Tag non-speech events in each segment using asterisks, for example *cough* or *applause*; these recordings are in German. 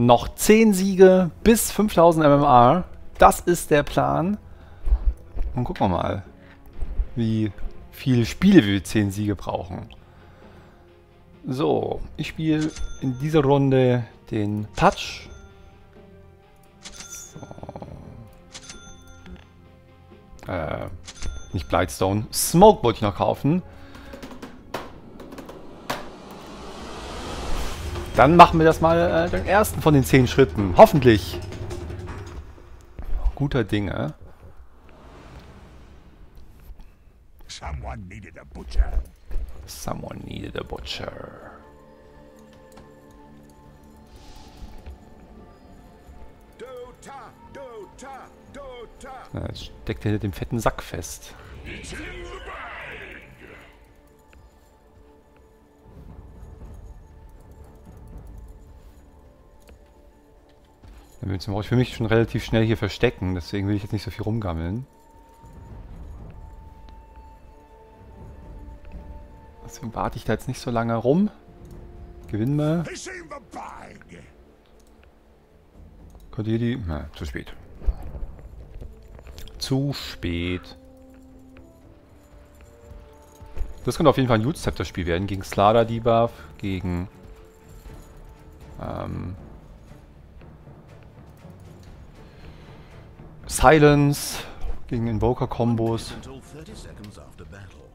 Noch 10 Siege bis 5000 MMR. Das ist der Plan. Und gucken wir mal, wie viele Spiele wir 10 Siege brauchen. So, ich spiele in dieser Runde den Touch. So. Äh, nicht Blightstone. Smoke wollte ich noch kaufen. Dann machen wir das mal äh, den ersten von den 10 Schritten. Hoffentlich. Guter Dinge. Someone needed a butcher. Someone needed a butcher. Dota, Dota, Dota. Na, Jetzt steckt er hinter dem fetten Sack fest. It's Dann brauche ich für mich schon relativ schnell hier verstecken, deswegen will ich jetzt nicht so viel rumgammeln. Deswegen warte ich da jetzt nicht so lange rum. The bag. Könnt ihr die... Na, zu spät. Zu spät. Das könnte auf jeden Fall ein Youth Scepter Spiel werden. Gegen Slada Debuff, gegen... Ähm, Silence, gegen Invoker Kombos. until 30 seconds after battle.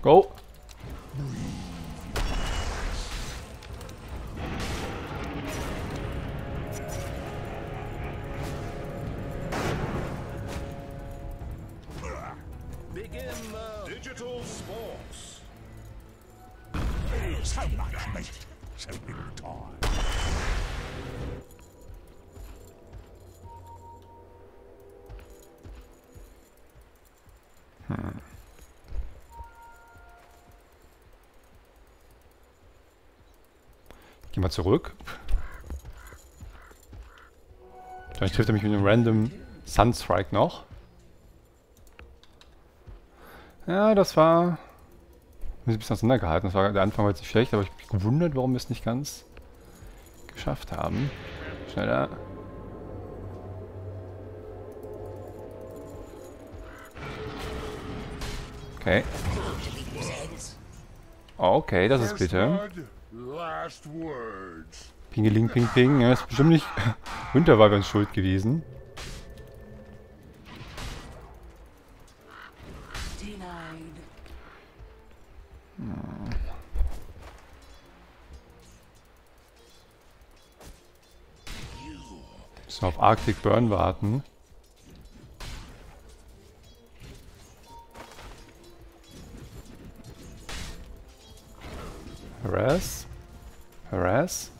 Go! Zurück. Vielleicht trifft er mich mit einem random Sunstrike noch. Ja, das war... Ein bisschen auseinandergehalten. Das war, der Anfang war jetzt nicht schlecht, aber ich mich gewundert, warum wir es nicht ganz geschafft haben. Schneller. Okay. Okay, das ist bitter. Bud, last words. Pingeling, ping, ping. Ja, ist bestimmt nicht *laughs* Winterweibern schuld gewesen. Müssen wir auf Arctic Burn warten. Harass. Harass.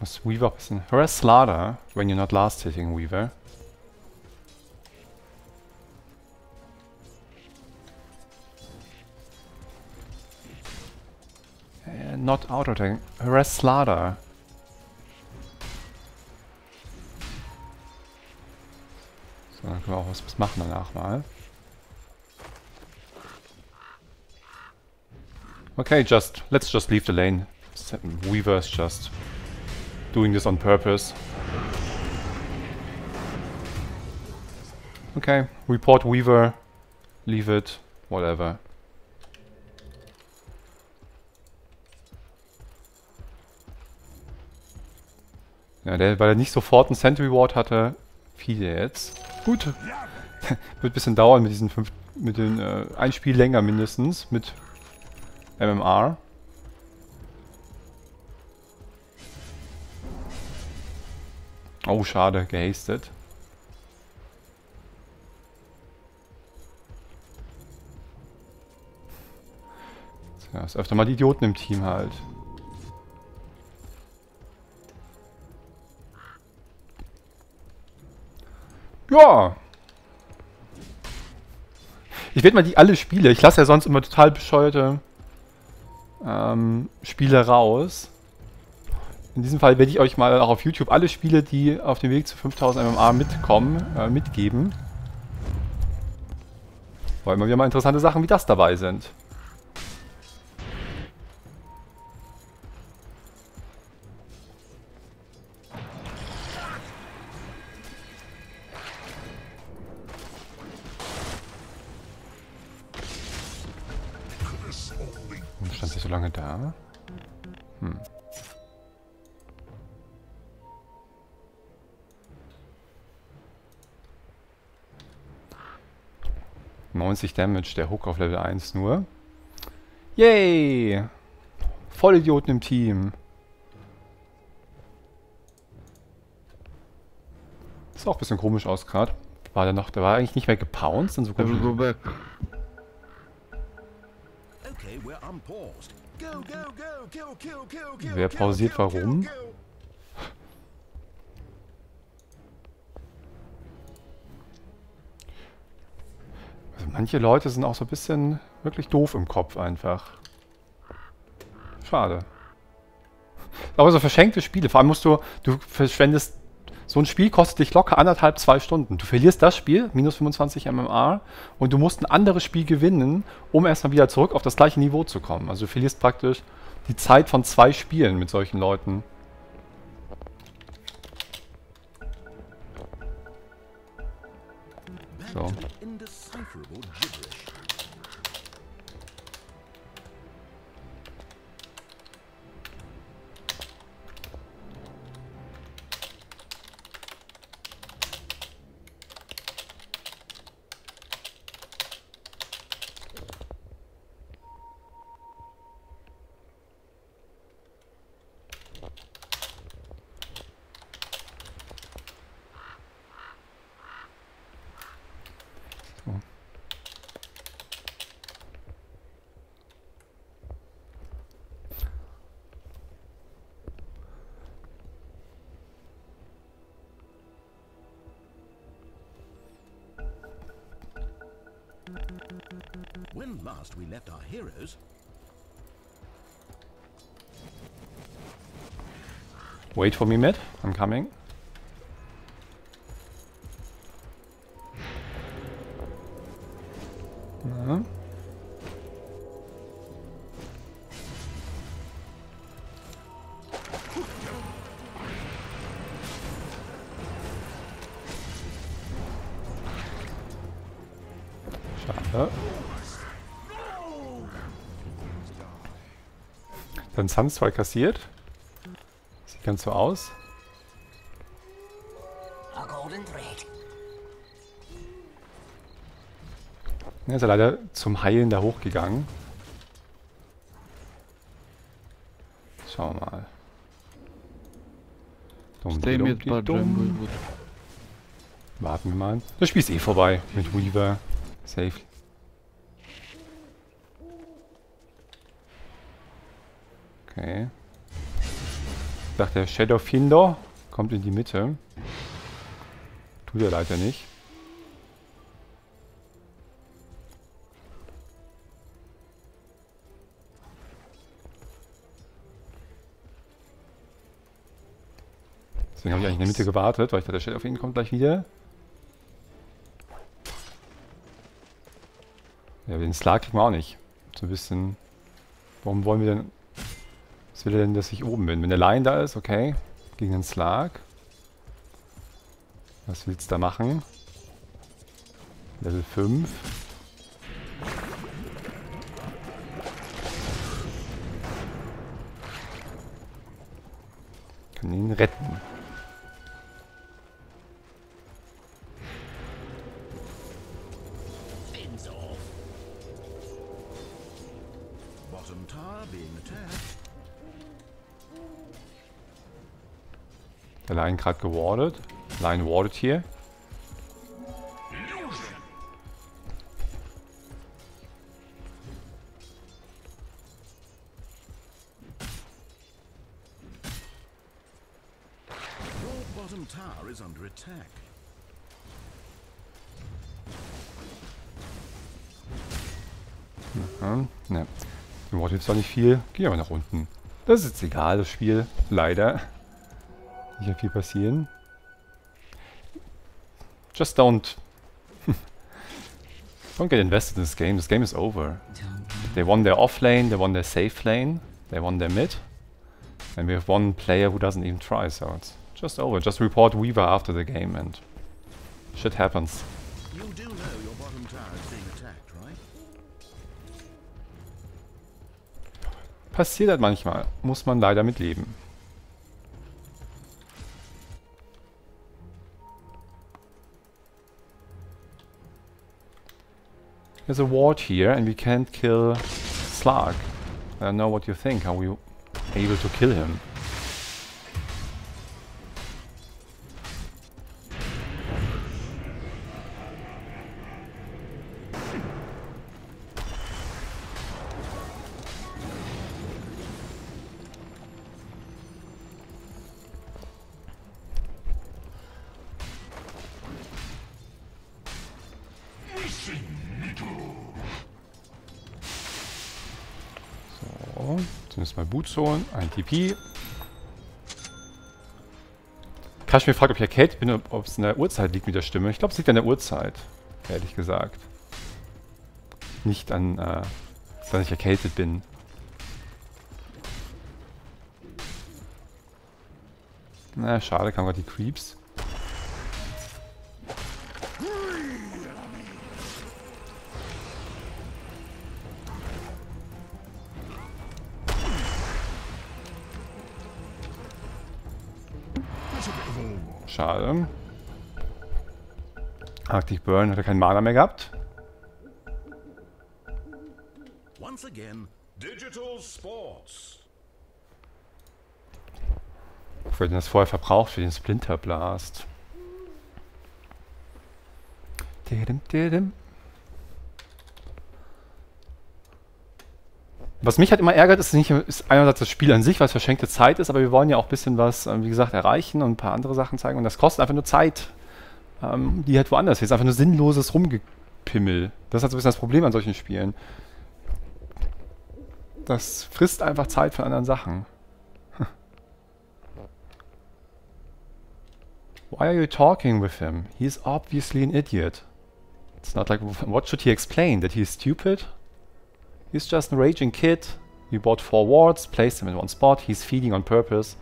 Muss Weaver bisschen... Harass Slaughter, when you're not last hitting Weaver. Not auto attacking. Harass Slaughter. Dann können wir auch was, machen danach mal. Okay, just let's just leave the lane. Weaver is just doing this on purpose. Okay, report Weaver, leave it, whatever. Ja, der, weil er nicht sofort einen Sentry Ward hatte, fiel er jetzt. Gut. *laughs* Wird ein bisschen dauern mit diesen fünf, mit den äh, ein Spiel länger mindestens mit MMR. Oh, schade, gehastet. Ja, ist öfter mal die Idioten im Team halt. Ja. Ich werde mal die alle Spiele. Ich lasse ja sonst immer total bescheuerte ähm, Spiele raus. In diesem Fall werde ich euch mal auch auf YouTube alle Spiele, die auf dem Weg zu 5000 MMA mitkommen, äh, mitgeben. Weil immer wieder mal interessante Sachen wie das dabei sind. ...90 Damage, der Hook auf Level 1 nur. Yay! Vollidioten im Team. Sieht auch ein bisschen komisch aus gerade. War der noch... Der war eigentlich nicht mehr gepounced und so komisch. go back. Okay, we're unpaused. Go, go, go, kill, kill, kill, kill. Wer kill, pausiert kill, warum? kill, kill. Also manche Leute sind auch so ein bisschen wirklich doof im Kopf einfach. Schade. Aber so verschenkte Spiele, vor allem musst du, du verschwendest, so ein Spiel kostet dich locker anderthalb, zwei Stunden. Du verlierst das Spiel, minus 25 MMR, und du musst ein anderes Spiel gewinnen, um erstmal wieder zurück auf das gleiche Niveau zu kommen. Also du verlierst praktisch die Zeit von zwei Spielen mit solchen Leuten. So. To last we left our heroes, Wait for me, mid. I'm coming. Dann Sunstrike kassiert. Sieht ganz so aus. A golden thread. Er ist ja leider zum Heilen da hochgegangen. Schauen wir mal. Dumm, dumm, dumm. Warten wir mal. Das Spiel ist eh vorbei mit Weaver. Safe. Okay. Ich dachte, der Shadow Finder kommt in die Mitte. Tut er leider nicht. Deswegen habe ich eigentlich in der Mitte gewartet, weil ich dachte, der Shadow Finder kommt gleich wieder. Ja, den Slar kriegen wir auch nicht. So ein bisschen. Warum wollen wir denn. Was will er denn, dass ich oben bin? Wenn der Lion da ist, okay. Gegen den Slark. Was willst du da machen? Level 5. Können ihn retten. Der Lion gerade gewardet. Lion wardet hier. Hm, ne. Reward hilft zwar nicht viel. Geh aber nach unten. Das ist jetzt egal, das Spiel. Leider. Nicht mehr viel passieren. Just don't... don't get invested in this game. This game is over. They won their off lane, they won their safe lane, they won their mid. And we have one player who doesn't even try, so it's just over. Just report Weaver after the game and shit happens. You do know your bottom tower is being attacked, right? Passiert halt manchmal. Muss man leider mit There's a ward here and we can't kill Slark. I don't know what you think. Are we able to kill him? Holen. Ein TP. Kasch mir fragt, ob ich erkältet bin, ob es in der Uhrzeit liegt mit der Stimme. Ich glaube, es liegt an der Uhrzeit, ehrlich gesagt. Nicht an, äh, dass ich erkältet bin. Na, schade, kamen gerade die Creeps. Schade. Arctic Burn hat er keinen Mana mehr gehabt. Once again, Digital Sports. Ich hätte das vorher verbraucht für den Splinter Blast. Was mich halt immer ärgert, ist nicht ist einerseits das Spiel an sich, was verschenkte Zeit ist, aber wir wollen ja auch ein bisschen was, ähm, wie gesagt, erreichen und ein paar andere Sachen zeigen. Und das kostet einfach nur Zeit, ähm, die halt woanders ist. Einfach nur sinnloses Rumgepimmel. Das ist halt so ein bisschen das Problem an solchen Spielen. Das frisst einfach Zeit von anderen Sachen. *laughs* Why are you talking with him? He is obviously an idiot. It's not like, what should he explain? That he is stupid? He's just a raging kid. We bought four wards, placed him in one spot. He's feeding on purpose.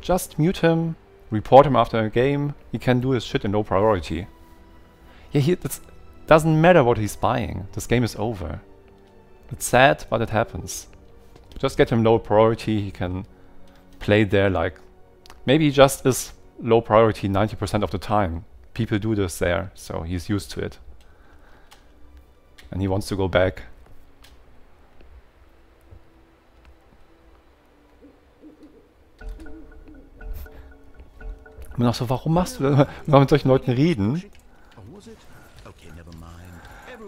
Just mute him, report him after a game. He can do his shit in low priority. Yeah, he, it doesn't matter what he's buying. This game is over. It's sad, but it happens. Just get him low priority. He can play there like... Maybe he just is low priority 90% of the time. People do this there, so he's used to it. And he wants to go back. Und auch so, warum machst du das? Mal mit solchen Leuten reden,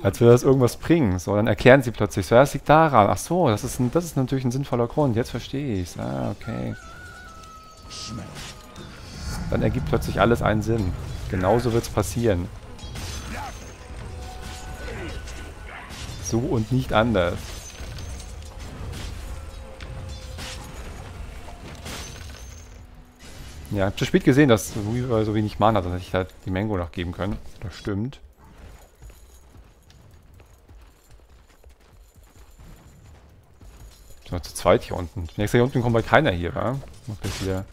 als würde das irgendwas bringen. So, dann erklären sie plötzlich, so, das liegt daran. Ach so, das ist, ein, das ist natürlich ein sinnvoller Grund. Jetzt verstehe ich Ah, okay. Dann ergibt plötzlich alles einen Sinn. Genauso wird es passieren. So und nicht anders. Ja, ich habe zu spät gesehen, dass Weaver so wenig Mana hat, dass ich halt die Mango noch geben können. Das stimmt. Sind wir zu zweit hier unten. Extra hier unten kommt bald keiner hier, wa? Mach das hier.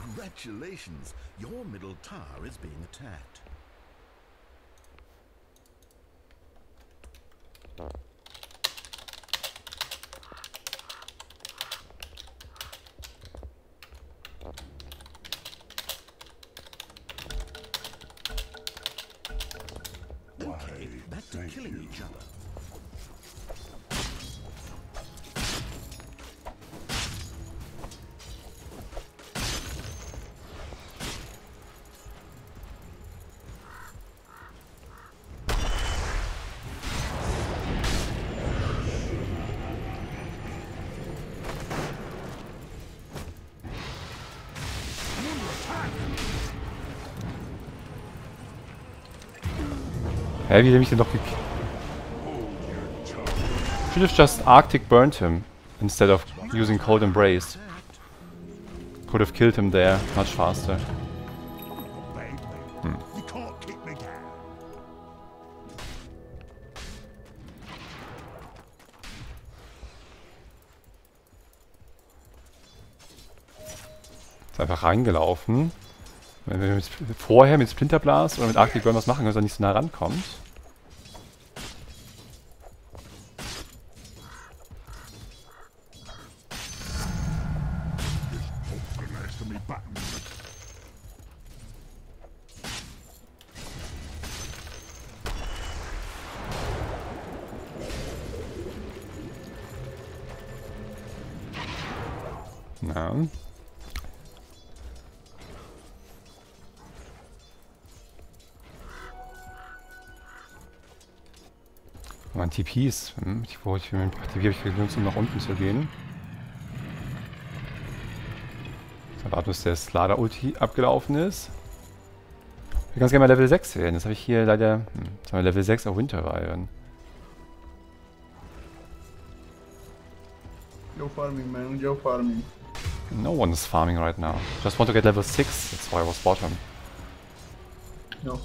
Congratulations, your middle tower is being attacked. Hä, wie nehme ich den doch gekillt? Should have just Arctic burned him instead of using Cold Embrace. Could have killed him there much faster. Down. Ist einfach reingelaufen. Wenn wir mit, vorher mit Splinterblast oder mit Arctic Burn was machen, dass er nicht so nah rankommt. Ja. Mein TP ist. Hm, ich, wo ich, TP habe ich genutzt, um nach unten zu gehen. Warten, bis das Lader-Ulti abgelaufen ist. Ich will ganz gerne mal Level 6 werden. Das habe ich hier leider. Hm, jetzt haben wir Level 6 auf Winterreihen. Joe farming, man. Joe farming. No one is farming right now. Just want to get level 6. That's why I was bottom. No.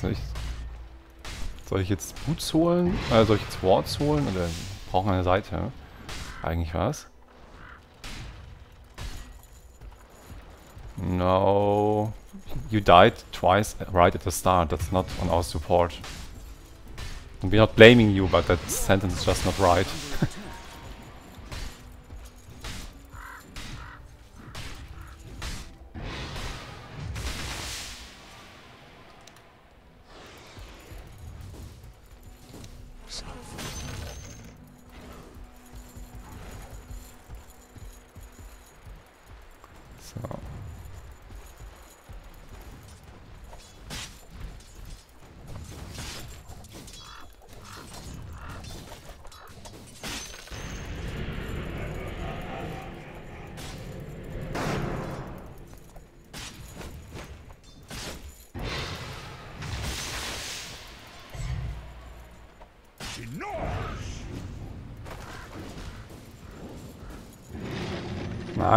Soll ich, soll ich jetzt Boots holen? Äh, soll ich jetzt Wards holen? Oder brauchen wir eine Seite? Eigentlich was? You died twice right at the start. That's not on our support. And we're not blaming you, but that sentence is just not right. *laughs*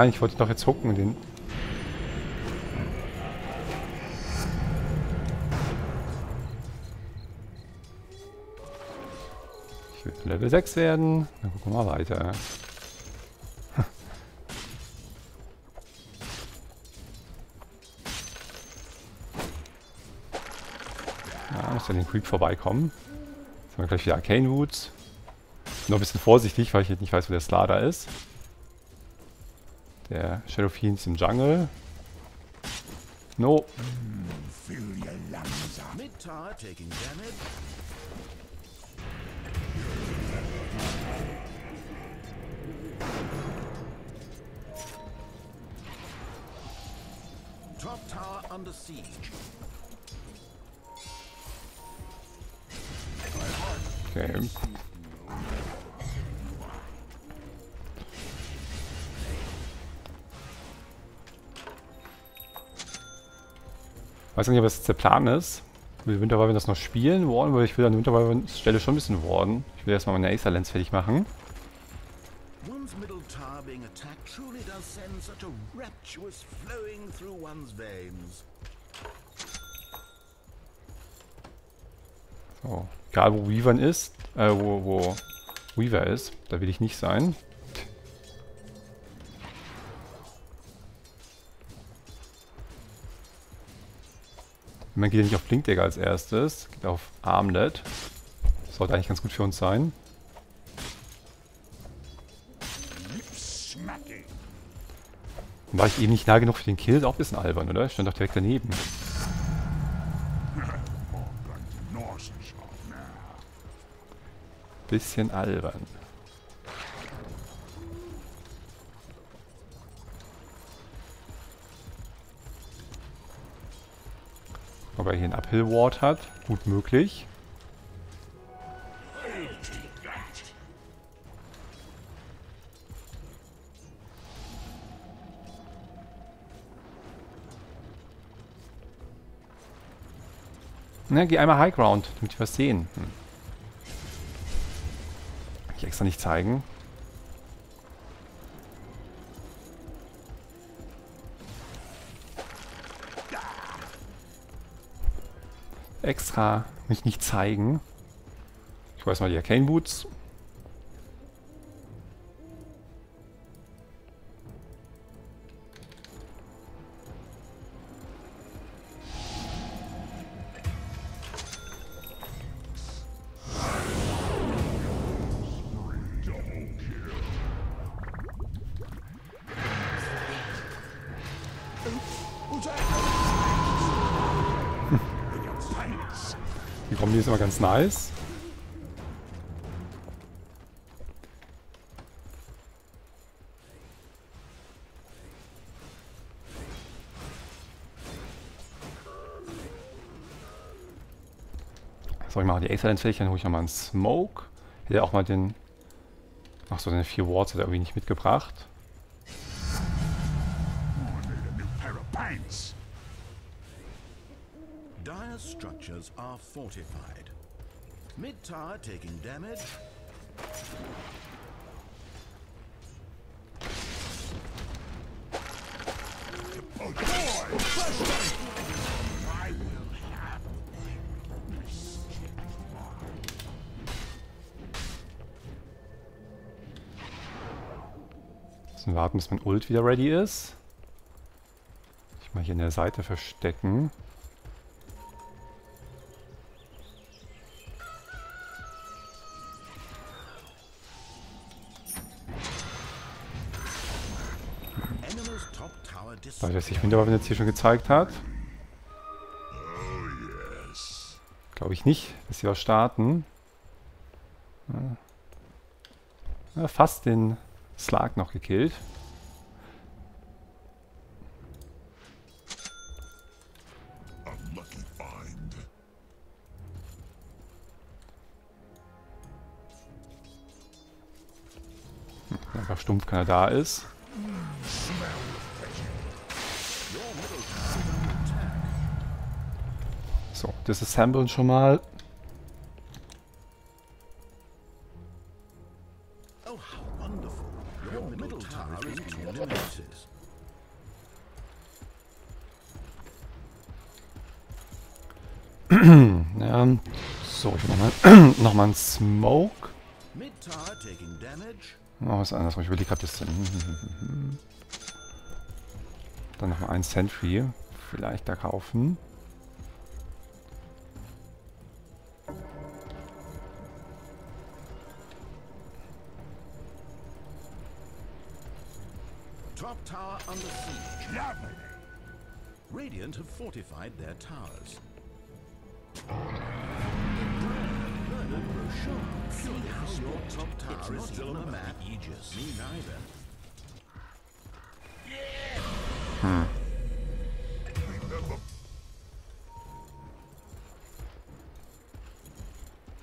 Ich wollte doch jetzt hucken, den. Ich will Level 6 werden. Dann gucken wir mal weiter. Ja, muss an den Creep vorbeikommen. Jetzt haben wir gleich wieder Arcane Woods. Noch ein bisschen vorsichtig, weil ich jetzt nicht weiß, wo der Slader ist. Der Shadow Fiend ist im Jungle. No. Top tower under siege. Okay. Weiß nicht, ob das jetzt der Plan ist. Will Winterwolven das noch spielen worden, weil ich will an Winterwolven Stelle schon ein bisschen worden. Ich will erstmal meine Acer Lens fertig machen. So. Egal wo Weaver ist, äh, wo, wo Weaver ist, da will ich nicht sein. Man geht ja nicht auf Blinkdagger als erstes, geht auf Armlet. Sollte eigentlich ganz gut für uns sein. War ich eben nicht nah genug für den Kill? Ist auch ein bisschen albern, oder? Ich stand doch direkt daneben. Bisschen albern. Ob er hier einen Uphill Ward hat? Gut möglich. Na, geh einmal High Ground, damit die was sehen. Hm. Ich extra nicht zeigen. Extra mich nicht zeigen. Ich weiß mal die Arcane Boots. Ganz nice. So, ich mache die Excellence-Fähigkeit, dann hole ich nochmal einen Smoke. Hätte auch mal den... Ach so, seine vier Wards hat er irgendwie nicht mitgebracht. Dire structures are fortified. Mid tower taking damage. Warten, bis mein Ult wieder ready ist. Ich mal hier in der Seite verstecken. Weil destroyed. das sich Winterwaffen jetzt hier schon gezeigt hat. Glaube ich nicht, dass sie was starten. Ja. Fast den Slark noch gekillt. Find. Einfach stumpf keiner da ist. Tower is being eliminated. *clears throat* Ja, so, ich mach mal *clears throat* nochmal einen Smoke. Oh, was anderes. Ich überlege gerade das denn. Dann nochmal ein Sentry. Vielleicht da kaufen. Top tower under siege. Radiant have fortified their towers. Bernard Rochon, see how your top tower is still on the map. Aegis. Me neither. Was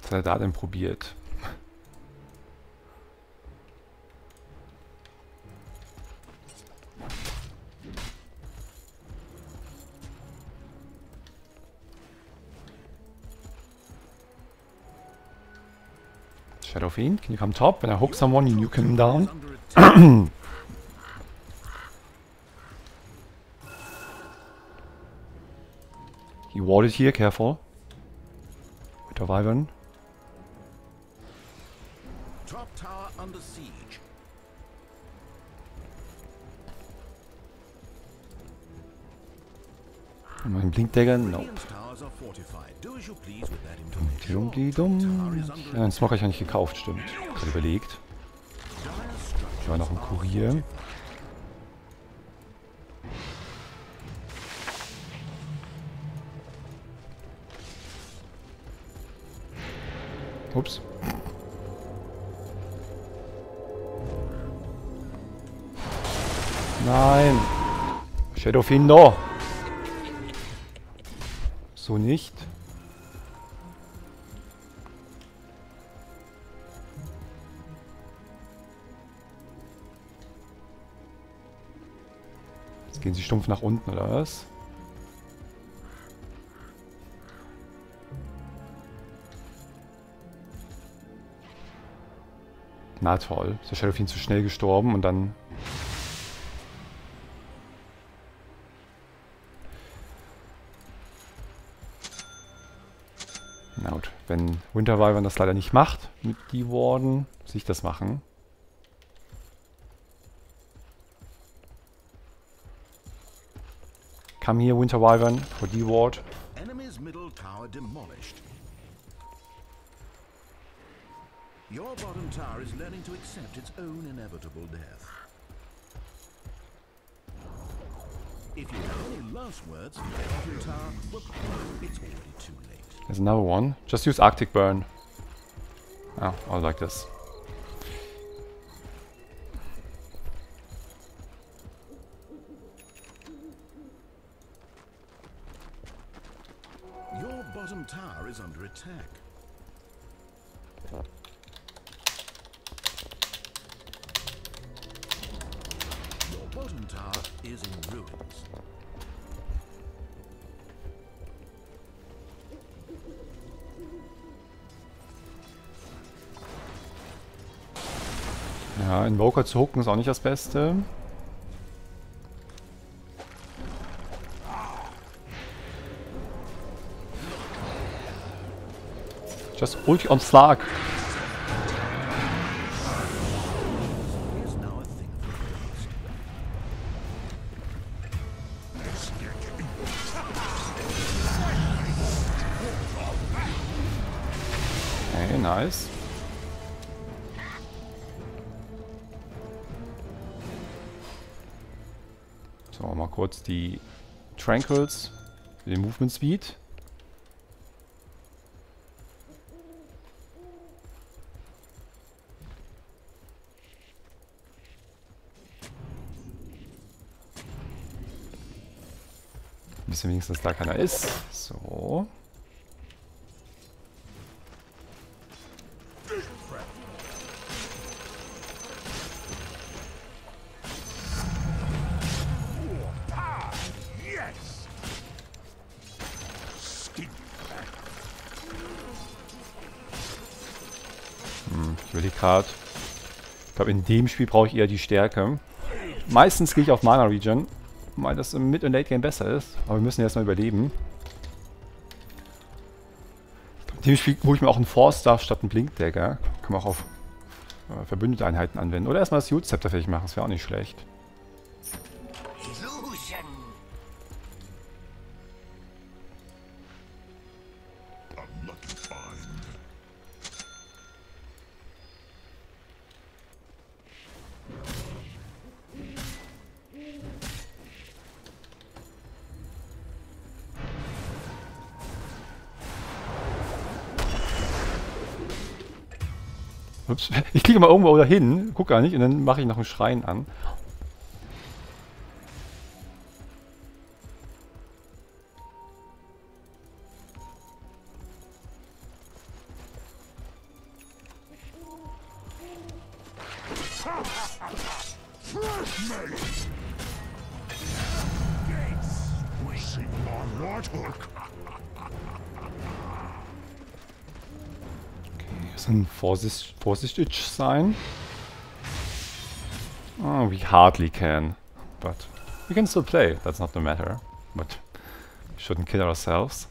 hat er da denn probiert? Shadow Fiend, can you come top? When I hook someone, you nuke him down. *clears throat* He warded here, careful. With the Wyvern. Top tower under siege. Und mein Blinkdagger, nope. That information. Dumm, dumm. Ja, den Smog habe ich ja nicht gekauft, stimmt. Gerade überlegt. Ich war noch ein are Kurier. Ups. Nein. Shadow Finder. So nicht. Jetzt gehen sie stumpf nach unten, oder was? Na toll. Ist der Shadow Fiend zu schnell gestorben und dann... Na gut, wenn Winter Wyvern das leider nicht macht mit die Warden, muss ich das machen. Come here, Winter Wyvern, for die Ward. Enemy's middle tower demolished. Your bottom tower is learning to accept its own inevitable death. If you have any last words for your bottom tower, well, it's already too late. There's another one. Just use Arctic Burn. Oh, I like this. Your bottom tower is under attack. Is in ruins. Ja, Invoker zu hooken ist auch nicht das Beste. Just ulti on Slark. Nice. So, mal kurz die Tranquils den Movement Speed. Wissen wenigstens, da keiner ist. So. Gerade. Ich glaube, in dem Spiel brauche ich eher die Stärke. Meistens gehe ich auf Mana Region, weil das im Mid- und Late-Game besser ist. Aber wir müssen erstmal überleben. In dem Spiel hole ich mir auch einen Force-Staff statt einen Blinkdagger. Kann man auch auf äh, verbündete Einheiten anwenden. Oder erstmal das Youth-Scepter fertig machen, das wäre auch nicht schlecht. Ups. *laughs* Ich klicke mal irgendwo dahin, guck gar nicht, und dann mache ich noch einen Schrein an. Vorsicht, vorsichtig sein. Oh, we hardly can. But we can still play, that's not the matter. But we shouldn't kill ourselves.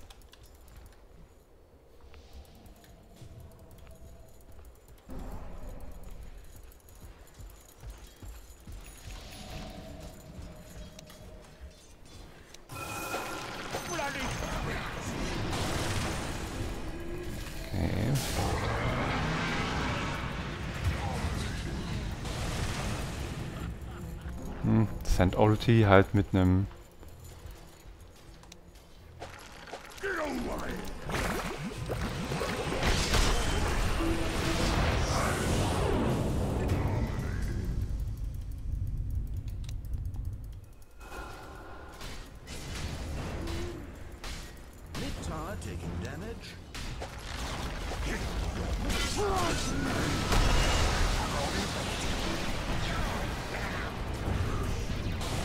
Sand Ulti halt mit einem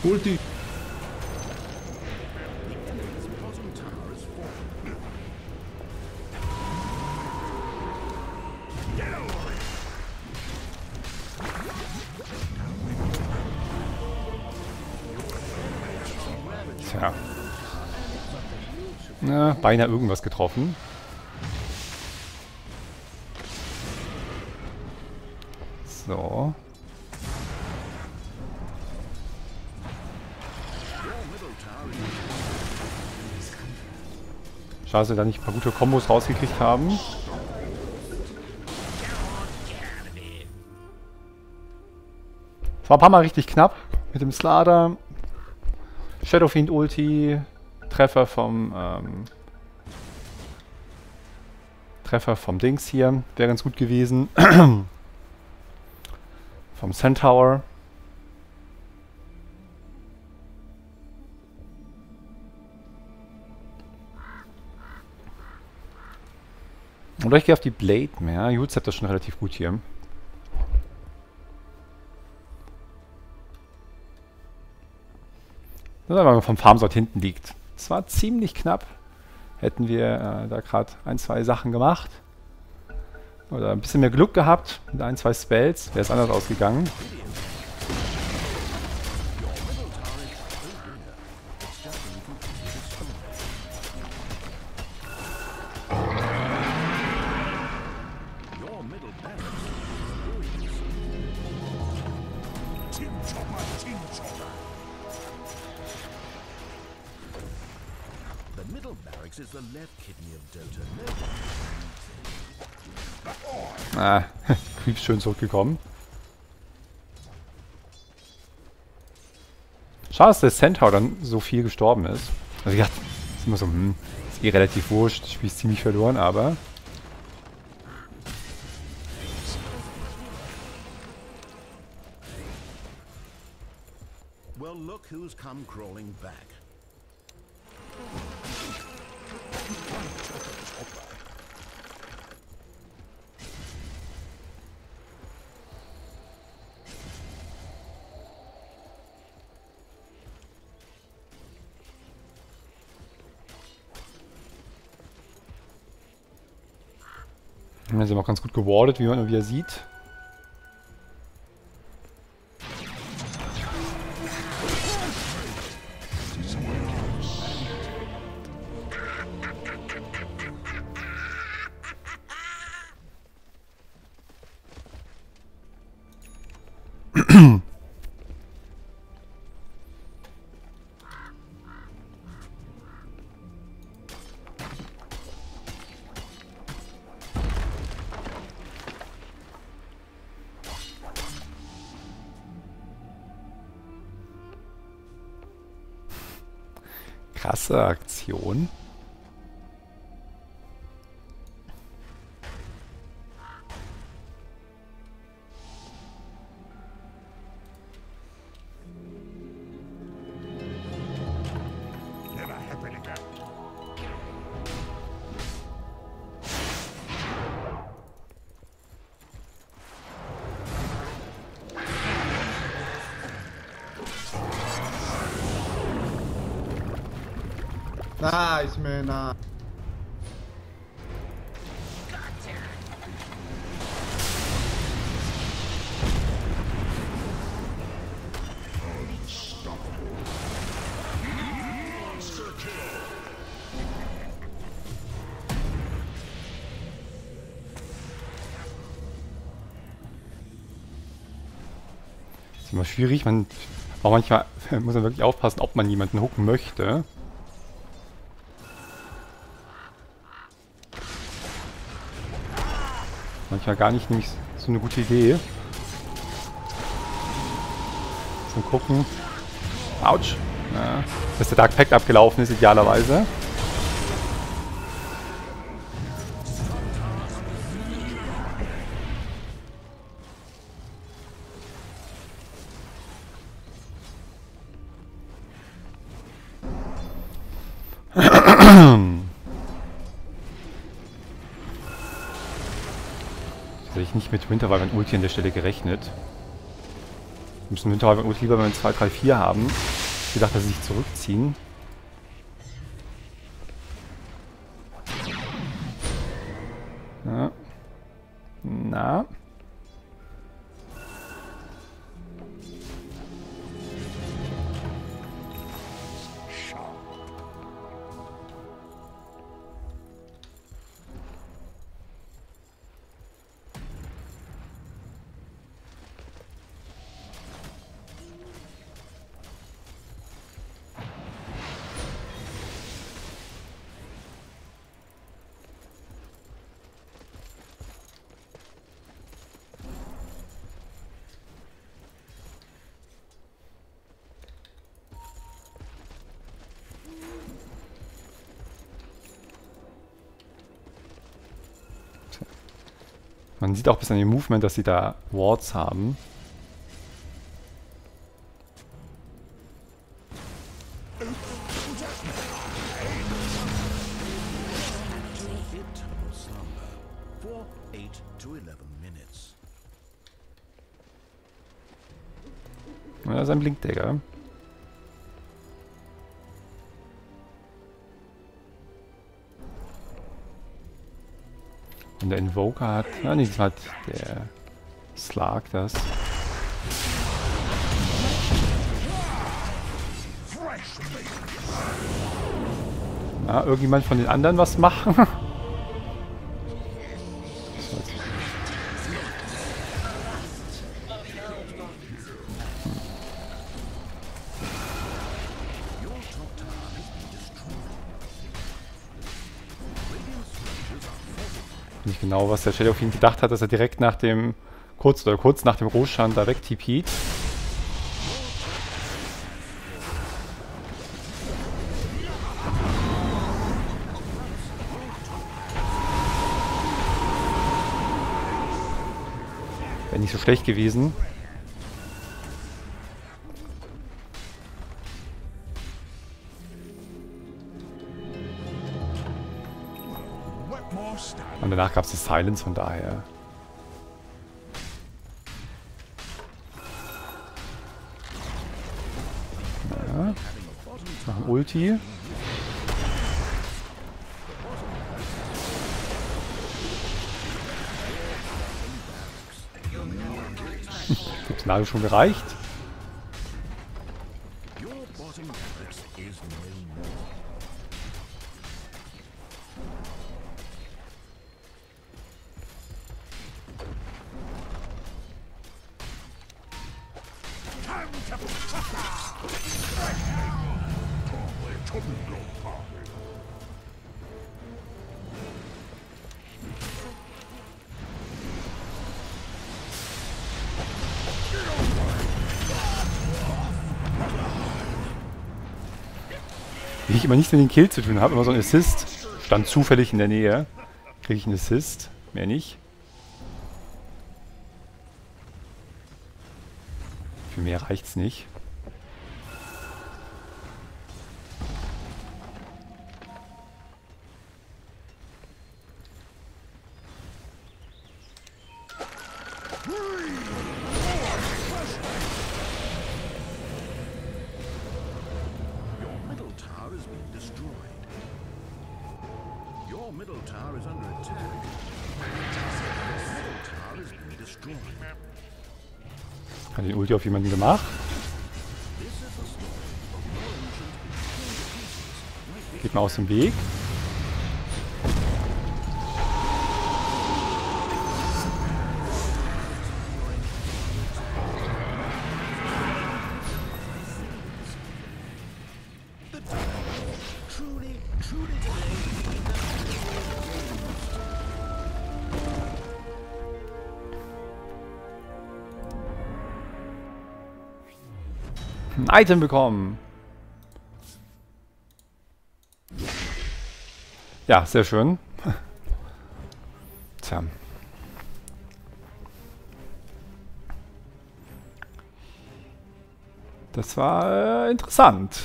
Ulti. Tja. Na, beinahe irgendwas getroffen. Dass wir da nicht ein paar gute Kombos rausgekriegt haben. Es war ein paar Mal richtig knapp mit dem Slader. Shadowfiend Ulti. Treffer vom ähm, Treffer vom Dings hier. Wäre ganz gut gewesen. *clears throat* vom Centaur. Oder ich gehe auf die Blade mehr. Julzep ist schon relativ gut hier. Nur weil man vom Farmsort hinten liegt. Es war ziemlich knapp. Hätten wir äh, da gerade ein, zwei Sachen gemacht. Oder ein bisschen mehr Glück gehabt mit ein, zwei Spells, wäre es anders ausgegangen. Schön zurückgekommen. Schade, dass der Centaur dann so viel gestorben ist. Also ich dachte, ist immer so, hm, ist eh relativ wurscht, das Spiel ist ziemlich verloren, aber... Well, look who's come crawling back. Wir sind auch ganz gut gewardet, wie man wieder sieht. Nice, man. Nice. Immer schwierig, man auch manchmal *laughs* muss man wirklich aufpassen, ob man jemanden hooken möchte. Manchmal gar nicht nämlich so eine gute Idee. Mal gucken. Autsch. Ja, dass der Dark Pact abgelaufen ist, idealerweise. Nicht mit Winter Wyvern Ulti an der Stelle gerechnet. Wir müssen Winter Wyvern Ulti lieber, wir 2, 3, 4 haben. Ich gedacht, dass sie sich zurückziehen. Man sieht auch bis an dem Movement, dass sie da Wards haben. Eternal slumber for 8 to 11 minutes. Ja, sein Blinkdagger. Und der Invoker hat... Nee, das hat der Slark das. Na, irgendjemand von den anderen was machen? *laughs* genau, was der Shadow Fiend gedacht hat, dass er direkt nach dem, kurz oder kurz nach dem Roshan da weg TP't. Wäre nicht so schlecht gewesen. Danach gab es das Silence, von daher. Ja. Noch ein Ulti. *laughs* Gut, Szenario schon gereicht. Wie ich immer nichts mit den Kill zu tun habe, immer so ein Assist. Stand zufällig in der Nähe. Kriege ich einen Assist. Mehr nicht. Für mehr reicht's nicht. Auf jemanden gemacht. Geht mal aus dem Weg. Ein Item bekommen. Ja, sehr schön. *laughs* Tja. Das war äh, interessant.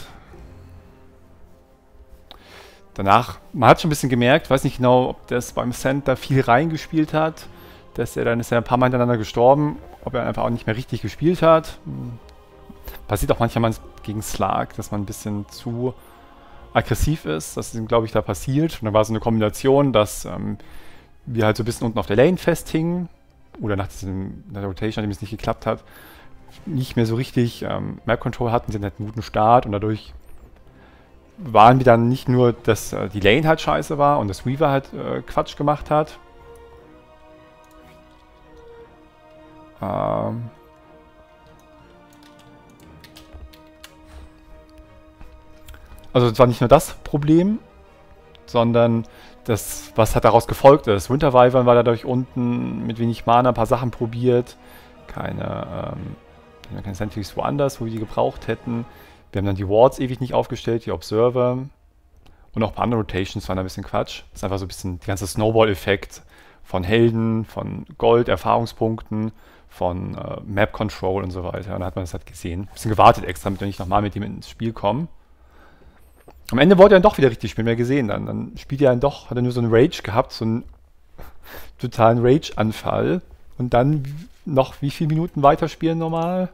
Danach, man hat schon ein bisschen gemerkt, weiß nicht genau, ob das beim Center viel reingespielt hat, dass er dann ist er ein paar Mal hintereinander gestorben, ob er einfach auch nicht mehr richtig gespielt hat. Passiert auch manchmal gegen Slark, dass man ein bisschen zu aggressiv ist. Das ist, glaube ich, da passiert. Und dann war so eine Kombination, dass ähm, wir halt so ein bisschen unten auf der Lane festhingen oder nach diesem, nach der Rotation, nachdem es nicht geklappt hat, nicht mehr so richtig ähm, Map Control hatten. Sie hatten halt einen guten Start und dadurch waren wir dann nicht nur, dass äh, die Lane halt scheiße war und das Weaver halt äh, Quatsch gemacht hat. Ähm, Also es war nicht nur das Problem, sondern das, was hat daraus gefolgt ist. Winter Wyvern war dadurch unten mit wenig Mana ein paar Sachen probiert. Keine, ähm, keine Sentries woanders, wo wir die gebraucht hätten. Wir haben dann die Wards ewig nicht aufgestellt, die Observer. Und auch ein paar andere Rotations waren ein bisschen Quatsch. Das ist einfach so ein bisschen der ganze Snowball-Effekt von Helden, von Gold, Erfahrungspunkten, von äh, Map Control und so weiter. Und dann hat man das halt gesehen. Ein bisschen gewartet extra, damit wir nicht nochmal mit ihm ins Spiel kommen. Am Ende wollte er dann doch wieder richtig spielen, mehr gesehen dann. Dann spielt er dann doch, hat er nur so einen Rage gehabt, so einen *laughs* totalen Rage-Anfall. Und dann noch wie viele Minuten weiterspielen normal?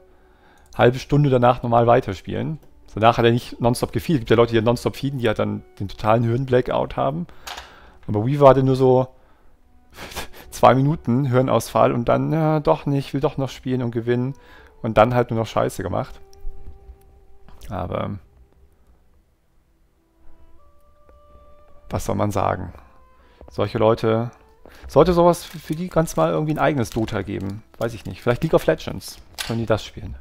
Halbe Stunde danach normal weiterspielen. Danach hat er nicht nonstop gefeedet. Es gibt ja Leute, die nonstop feeden, die halt dann den totalen Hirn-Blackout haben. Aber Weaver hatte nur so *laughs* zwei Minuten Hirnausfall und dann, ja, doch nicht, will doch noch spielen und gewinnen. Und dann halt nur noch Scheiße gemacht. Aber was soll man sagen? Solche Leute, sollte sowas für die ganz mal irgendwie ein eigenes Dota geben. Weiß ich nicht. Vielleicht League of Legends. Können die das spielen?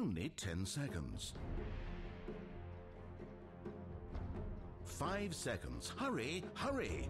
Only 10 seconds. Five seconds. Hurry, hurry.